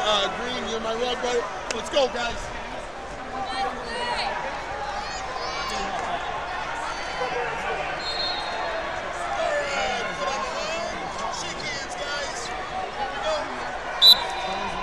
Uh, Green, you're my red, buddy. Let's go, guys. Shake hands, guys. Here we go. Here we go, guys.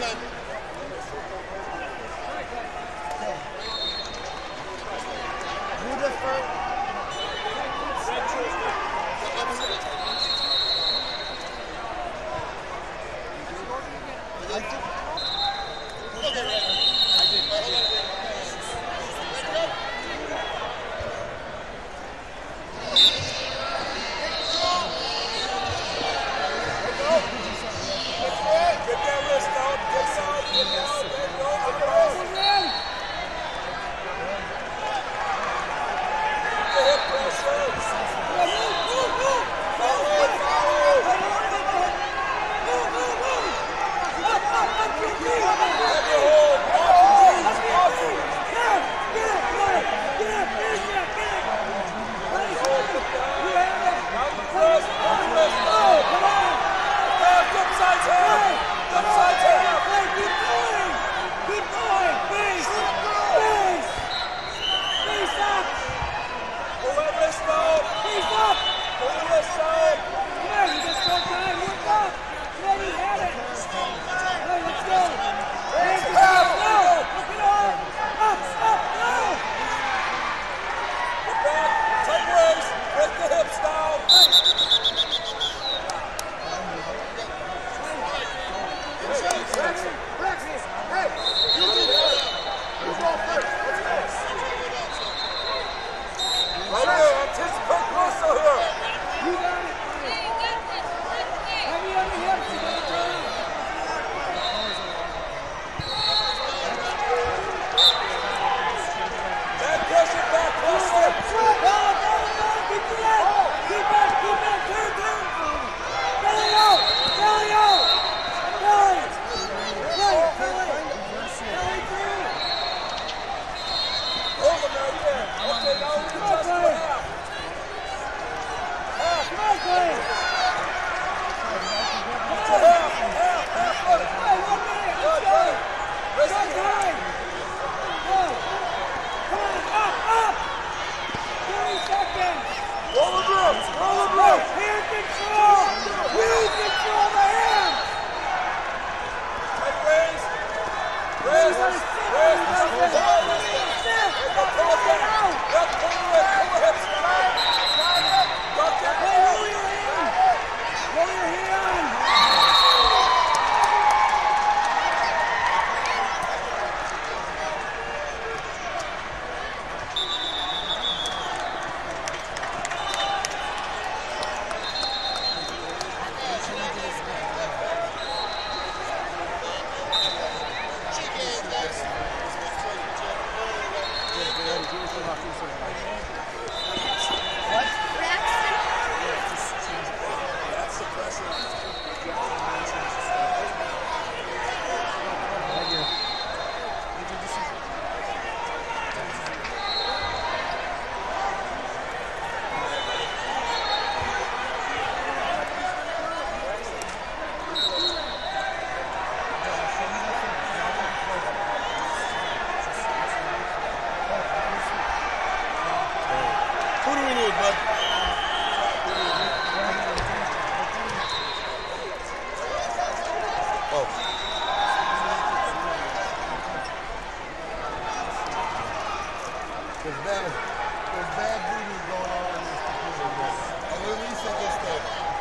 injury, Thank you. good, bud. Oh. There's bad, there's bad going on in this computer. And Elisa gets that.